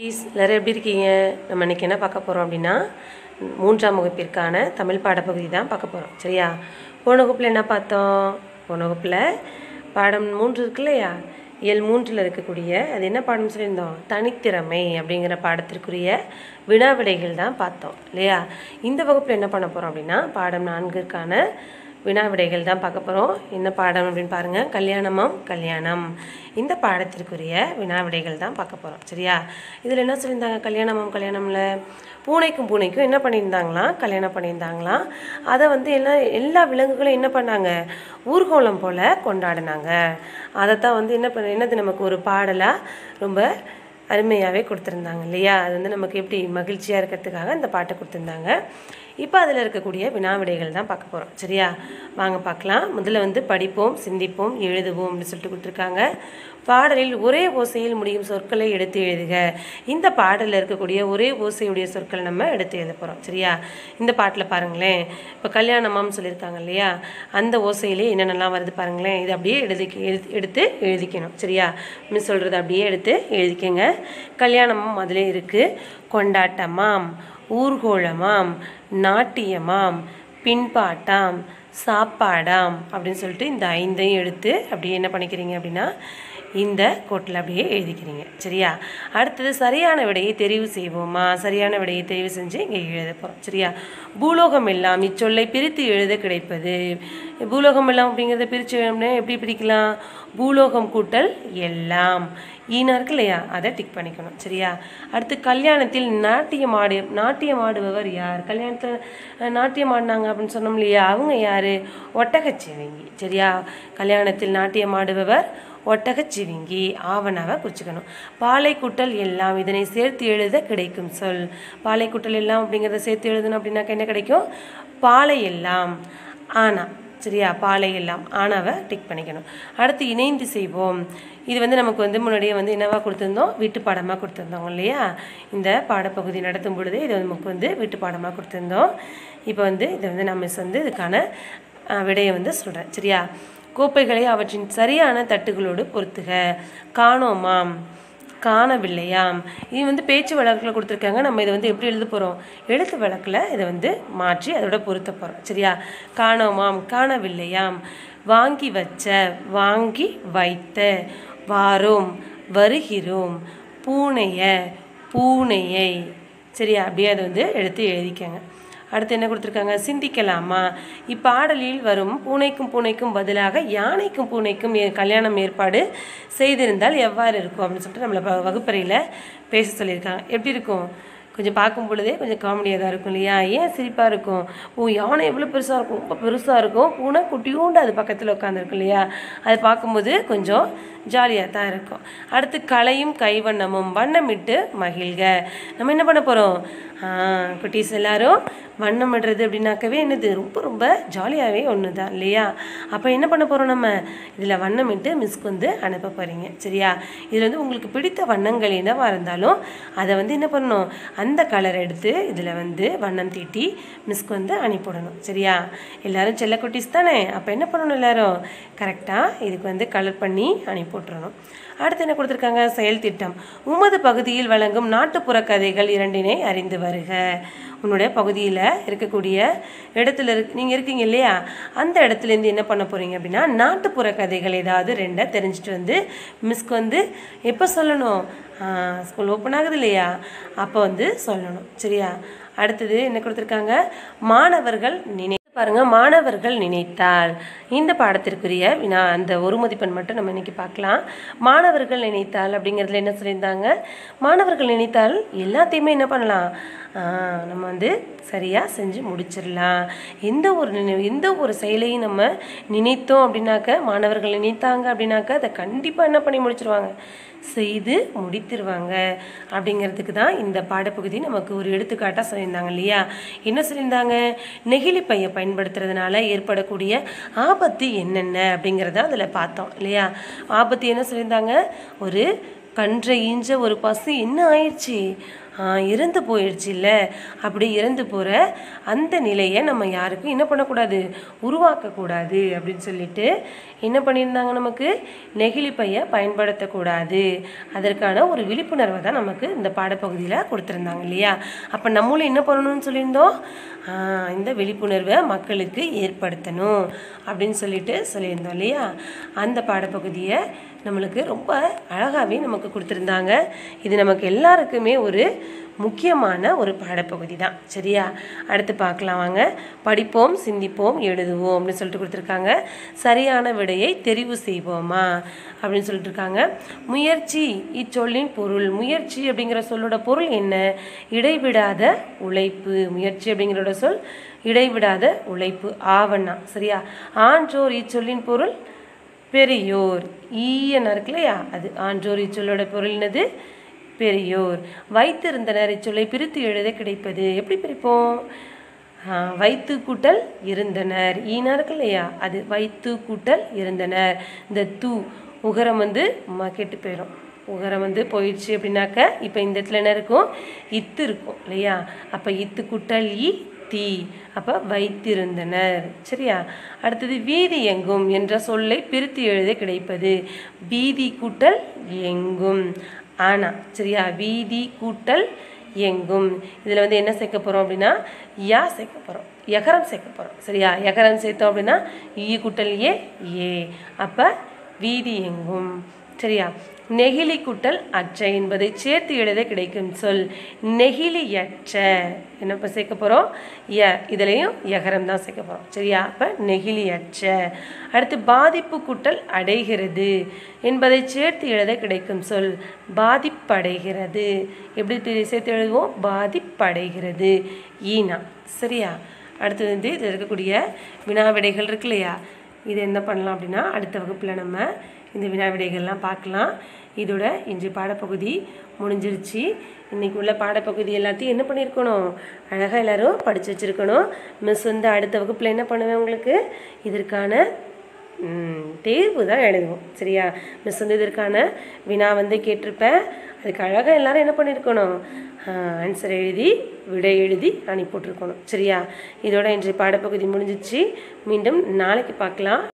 Please எல்லோரும் எப்படி இருக்கீங்க? நம்ம இன்றைக்கி என்ன பார்க்க போகிறோம் அப்படின்னா மூன்றாம் வகுப்பிற்கான தமிழ் பாடப்பகுதி தான் பார்க்க போகிறோம் சரியா? போன வகுப்பில் என்ன பார்த்தோம்? போன வகுப்பில் பாடம் மூன்று இருக்கு இல்லையா? இயல் மூன்றில் இருக்கக்கூடிய அது என்ன பாடம் சொல்லியிருந்தோம்? தனித்திறமை அப்படிங்கிற பாடத்திற்குரிய வினா விடைகள் தான் பார்த்தோம் இல்லையா? இந்த வகுப்பில் என்ன பண்ண போகிறோம் அப்படின்னா பாடம் நான்கிற்கான வினா விடைகள் தான் பார்க்க போகிறோம் என்ன பாடம் அப்படின்னு பாருங்கள் கல்யாணமாம் கல்யாணம். இந்த பாடத்திற்குரிய வினா விடைகள் தான் பார்க்க போகிறோம் சரியா? இதில் என்ன சொல்லியிருந்தாங்க? கல்யாணமாம் கல்யாணமில். பூனைக்கும் பூனைக்கும் என்ன பண்ணியிருந்தாங்களாம்? கல்யாணம் பண்ணியிருந்தாங்களாம். அதை வந்து எல்லா எல்லா விலங்குகளும் என்ன பண்ணாங்க? ஊர்கோலம் போல் கொண்டாடினாங்க. அதைத்தான் வந்து என்ன பண்ண என்னது நமக்கு ஒரு பாடலாக ரொம்ப அருமையாகவே கொடுத்துருந்தாங்க இல்லையா? அது வந்து நமக்கு எப்படி மகிழ்ச்சியாக இருக்கிறதுக்காக இந்த பாட்டை கொடுத்துருந்தாங்க. இப்போ அதில் இருக்கக்கூடிய வினாவிடைகள் தான் பார்க்க போகிறோம் சரியா? வாங்க பார்க்கலாம். முதல்ல வந்து படிப்போம் சிந்திப்போம் எழுதுவோம் அப்படின்னு சொல்லிட்டு கொடுத்துருக்காங்க. பாடலில் ஒரே ஓசையில் முடியும் சொற்களை எடுத்து எழுதுக. இந்த பாடலில் இருக்கக்கூடிய ஒரே ஓசையுடைய சொற்களை நம்ம எடுத்து எழுத போகிறோம் சரியா? இந்த பாட்டில் பாருங்களேன். இப்போ கல்யாணமாம்னு சொல்லியிருக்காங்க இல்லையா? அந்த ஓசையிலே என்னென்னலாம் வருது பாருங்களேன். இது அப்படியே எழுதி எழுதி எடுத்து எழுதிக்கணும். சரியா? மிஸ் சொல்கிறது அப்படியே எடுத்து எழுதிக்கங்க. கல்யாணமும் அதிலே இருக்குது கொண்டாட்டமாம் ஊர்கோளமாம் நாட்டியமாம் பின்பாட்டாம் சாப்பாடாம் அப்படின்னு சொல்லிட்டு இந்த ஐந்தையும் எடுத்து அப்படியே என்ன பண்ணிக்கிறீங்க அப்படின்னா இந்த கோட்டில் அப்படியே எழுதிக்கிறீங்க. சரியா? அடுத்தது சரியான விடையை தெரிவு செய்வோமா? சரியான விடையை தெரிவு செஞ்சு இங்கே எழுத போகிறோம் சரியா? பூலோகம் எல்லாம் இச்சொல்லை பிரித்து எழுத கிடைப்பது. பூலோகம் எல்லாம் அப்படிங்கிறத பிரித்து வேணும்னா எப்படி பிரிக்கலாம்? பூலோகம் கூட்டல் எல்லாம். ஈனா இருக்கு இல்லையா? அதை டிக் பண்ணிக்கணும். சரியா? அடுத்து கல்யாணத்தில் நாட்டியம் ஆடு நாட்டியம் ஆடுபவர் யார்? கல்யாணத்தில் நாட்டியம் ஆடினாங்க அப்படின்னு சொன்னோம் இல்லையா? அவங்க யார்? ஒட்டகச்சிவிங்கி. சரியா? கல்யாணத்தில் நாட்டியம் ஆடுபவர் ஒட்டகச்சிவிங்கி. ஆவனாக குறிச்சிக்கணும். பாலை குட்டல் எல்லாம் இதனை சேர்த்து எழுத கிடைக்கும் சொல். பாலை குட்டல் எல்லாம் அப்படிங்கிறத சேர்த்து எழுதணும் அப்படின்னாக்கா என்ன கிடைக்கும்? பாலை எல்லாம். ஆனால் சரியா? பாலை எல்லாம் ஆனாவை டிக் பண்ணிக்கணும். அடுத்து இணைந்து செய்வோம். இது வந்து நமக்கு வந்து முன்னாடியே வந்து என்னவாக கொடுத்துருந்தோம்? வீட்டு பாடமாக கொடுத்துருந்தோம் இல்லையா? இந்த பாடப்பகுதி நடத்தும் பொழுது இது நமக்கு வந்து வீட்டு பாடமாக கொடுத்துருந்தோம். இப்போ வந்து இதை வந்து நான் மிஸ் வந்து இதுக்கான விடையை வந்து சொல்கிறேன் சரியா? கோப்பைகளை அவற்றின் சரியான தட்டுகளோடு பொருத்துக. காணோமாம். காணவில்லையாம். இது வந்து பேச்சு வழக்கில் கொடுத்துருக்காங்க. நம்ம இதை வந்து எப்படி எழுத போகிறோம் எழுத்து வழக்கில் இதை வந்து மாற்றி அதோட பொருத்த போகிறோம் சரியா? காணோமாம் காணவில்லையாம். வாங்கி வச்ச வாங்கி வைத்த வாரோம் வருகிறோம். பூனைய பூனையை. சரியா? அப்படியே அதை வந்து எடுத்து எழுதிக்கங்க. அடுத்து என்ன கொடுத்துருக்காங்க? சிந்திக்கலாமா? இப்பாடலில் வரும் பூனைக்கும் பூனைக்கும் பதிலாக யானைக்கும் பூனைக்கும் கல்யாணம் ஏற்பாடு செய்திருந்தால் எவ்வாறு இருக்கும்? அப்படின்னு சொல்லிட்டு நம்மளை வகுப்பறையில் பேச சொல்லியிருக்காங்க. எப்படி இருக்கும்? கொஞ்சம் பார்க்கும் பொழுதே கொஞ்சம் காமெடியாக தான் இருக்கும் இல்லையா? ஏன் சிரிப்பாக இருக்கும்? ஓ யானை எவ்வளோ பெருசாக இருக்கும்? ரொம்ப பெருசாக இருக்கும். பூனை குட்டியூண்டு அது பக்கத்தில் உட்காந்துருக்கும் இல்லையா? அது பார்க்கும்போது கொஞ்சம் ஜாலியாக தான் இருக்கும். அடுத்து கலையும் கைவண்ணமும் வண்ணமிட்டு மகிழ்க. நம்ம என்ன பண்ண போகிறோம் குட்டீஸ் எல்லாரும் வண்ணமிடுறது அப்படின்னாக்கவே என்னது? ரொம்ப ரொம்ப ஜாலியாகவே ஒன்று தான் இல்லையா? அப்போ என்ன பண்ண போகிறோம் நம்ம? இதில் வண்ணமிட்டு மிஸ்க்கு வந்து அனுப்ப போகிறீங்க சரியா? இதில் வந்து உங்களுக்கு பிடித்த வண்ணங்கள் என்னவாக இருந்தாலும் அதை வந்து என்ன பண்ணணும்? அந்த கலர் எடுத்து இதில் வந்து வண்ணம் தீட்டி மிஸ்க்கு வந்து அனுப்பிவிடணும் சரியா? எல்லோரும் செல்ல குட்டீஸ் தானே? அப்போ என்ன பண்ணணும் எல்லோரும்? கரெக்டாக இதுக்கு வந்து கலர் பண்ணி அனுப்பி போட்டுறணும். அடுத்து என்ன கொடுத்துருக்காங்க? செயல் திட்டம். உமது பகுதியில் வழங்கும் நாட்டுப்புற கதைகள் இரண்டினை அறிந்து வருக. உன்னுடைய பகுதியில் இருக்கக்கூடிய இடத்துல இரு நீங்கள் இருக்கீங்க இல்லையா? அந்த இடத்துலேருந்து என்ன பண்ண போகிறீங்க அப்படின்னா நாட்டுப்புற கதைகள் ஏதாவது ரெண்டை தெரிஞ்சுட்டு வந்து மிஸ்க்கு வந்து எப்போ சொல்லணும்? ஸ்கூல் ஓப்பன் ஆகுது இல்லையா? அப்போ வந்து சொல்லணும். சரியா? அடுத்தது என்ன கொடுத்துருக்காங்க? மாணவர்கள் நினை பாருங்கள் மாணவர்கள் நினைத்தால். இந்த பாடத்திற்குரிய வினா அந்த ஒரு மதிப்பெண் மட்டும் நம்ம இன்னைக்கு பார்க்கலாம். மாணவர்கள் நினைத்தால் அப்படிங்கிறதுல என்ன சொல்லியிருந்தாங்க? மாணவர்கள் நினைத்தால் எல்லாத்தையுமே என்ன பண்ணலாம்? நம்ம வந்து சரியாக செஞ்சு முடிச்சிடலாம். எந்த ஒரு நினை எந்த ஒரு செயலையும் நம்ம நினைத்தோம் அப்படின்னாக்க மாணவர்கள் நினைத்தாங்க அப்படின்னாக்க அதை கண்டிப்பாக என்ன பண்ணி முடிச்சிருவாங்க? செய்து முடித்திருவாங்க. அப்படிங்கிறதுக்கு தான் இந்த பாடப்பகுதி நமக்கு ஒரு எடுத்துக்காட்டாக சொல்லியிருந்தாங்க இல்லையா? என்ன சொல்லியிருந்தாங்க? நெகிழி பையன் பயன் பயன்படுத்துறதுனால ஏற்படக்கூடிய ஆபத்து என்னென்ன அப்படிங்கிறத அதில் பார்த்தோம் இல்லையா? ஆபத்து என்ன சொல்லியிருந்தாங்க? ஒரு கன்றை ஈஞ்ச ஒரு பசு என்ன ஆயிடுச்சு? இறந்து போயிடுச்சு இல்லை அப்படி இறந்து போகிற அந்த நிலையை நம்ம யாருக்கும் என்ன பண்ணக்கூடாது? உருவாக்கக்கூடாது அப்படின்னு சொல்லிட்டு என்ன பண்ணியிருந்தாங்க நமக்கு? நெகிழி பையை பயன்படுத்தக்கூடாது. அதற்கான ஒரு விழிப்புணர்வை தான் நமக்கு இந்த பாடப்பகுதியில் கொடுத்துருந்தாங்க இல்லையா? அப்போ நம்மளும் என்ன பண்ணணும்னு சொல்லியிருந்தோம்? இந்த விழிப்புணர்வை மக்களுக்கு ஏற்படுத்தணும் அப்படின்னு சொல்லிட்டு சொல்லியிருந்தோம் இல்லையா? அந்த பாடப்பகுதியை நம்மளுக்கு ரொம்ப அழகாகவே நமக்கு கொடுத்துருந்தாங்க. இது நமக்கு எல்லாருக்குமே ஒரு முக்கியமான ஒரு பாடப்பகுதி தான் சரியா? அடுத்து பார்க்கலாம் வாங்க. படிப்போம் சிந்திப்போம் எழுதுவோம் அப்படின்னு சொல்லிட்டு கொடுத்துருக்காங்க. சரியான விடையை தெரிவு செய்வோமா? அப்படின்னு சொல்லிட்டு இருக்காங்க முயற்சி இச்சொல்லின் பொருள். முயற்சி அப்படிங்கிற சொல்லோட பொருள் என்ன? இடைவிடாத உழைப்பு. முயற்சி அப்படிங்கிறோட சொல் இடைவிடாத உழைப்பு. ஆவண்ணா சரியா? ஆன்றோர் இச்சொல்லின் பொருள் பெரியோர். ஈயன இருக்கு இல்லையா? அது ஆன்றோர் இச்சொல்லோட பொருள் என்னது? பெரியோர் வைத்திருந்தனர் இச்சொல்லை பிரித்து எழுத கிடைப்பது. எப்படி பிரிப்போம்? வைத்து கூட்டல் இருந்தனர். ஈனா இருக்கு இல்லையா? அது வைத்து கூட்டல் இருந்தனர். இந்த தூ உகரம் வந்து கெட்டு போயிடும் உகரம் வந்து போயிடுச்சு அப்படின்னாக்க இப்போ இந்த இடத்துல என்ன இருக்கும்? இத்து இருக்கும் இல்லையா? அப்போ இத்து கூட்டல் இ தீ. அப்போ வைத்திருந்தனர் சரியா? அடுத்தது வீதி எங்கும் என்ற சொல்லை பிரித்து எழுத கிடைப்பது. வீதி கூட்டல் எங்கும். ஆனா சரியா? வீதி கூட்டல் எங்கும். இதில் வந்து என்ன சேர்க்க போகிறோம் அப்படின்னா யா சேர்க்க போகிறோம் எகரம் சேர்க்க போகிறோம் சரியா? எகரம் சேர்த்தோம் அப்படின்னா ஈ கூட்டல் ஏ ஏ. அப்போ வீதி எங்கும். சரியா? நெகிழி குட்டல் அச்ச என்பதை சேர்த்து எழுத கிடைக்கும் சொல். நெகிழியற்ற என்ன இப்போ சேர்க்க போகிறோம் ய. இதுலேயும் எகரம் தான் சேர்க்க போகிறோம் சரியா? அப்போ நெகிழி அச்ச அடுத்து பாதிப்பு கூட்டல் அடைகிறது என்பதை சேர்த்து எழுத கிடைக்கும் சொல். பாதிப்படைகிறது. எப்படி சேர்த்து எழுதுவோம். பாதிப்படைகிறது. ஈனா. சரியா? அடுத்தது வந்து இதில் இருக்கக்கூடிய வினா விடைகள் இருக்கு இல்லையா? இது என்ன பண்ணலாம் அப்படின்னா அடுத்த வகுப்பில் நம்ம இந்த வினா விடைகள்லாம் பார்க்கலாம். இதோட இன்று பாடப்பகுதி முடிஞ்சிருச்சு. இன்றைக்கி உள்ள பாடப்பகுதி எல்லாத்தையும் என்ன பண்ணியிருக்கணும்? அழகாக எல்லோரும் படித்து வச்சுருக்கணும். மிஸ் வந்து அடுத்த வகுப்பில் என்ன பண்ணுவேன் உங்களுக்கு? இதற்கான தேர்வு தான் எழுதுவோம். சரியா? மிஸ் வந்து இதற்கான வினா வந்து கேட்டிருப்பேன். அதுக்கு அழகாக எல்லாரும் என்ன பண்ணியிருக்கணும்? ஆன்சர் எழுதி விடை எழுதி அனுப்பி போட்டிருக்கணும். சரியா? இதோட இன்றைய பாடப்பகுதி முடிஞ்சிச்சு. மீண்டும் நாளைக்கு பார்க்கலாம்.